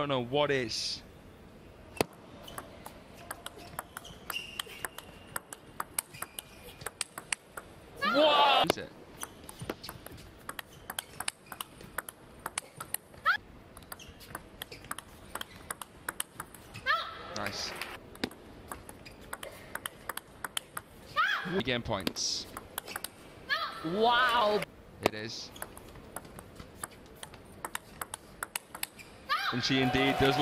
don't know what is. What is it? Nice. Again points. Wow. It is. And she indeed does.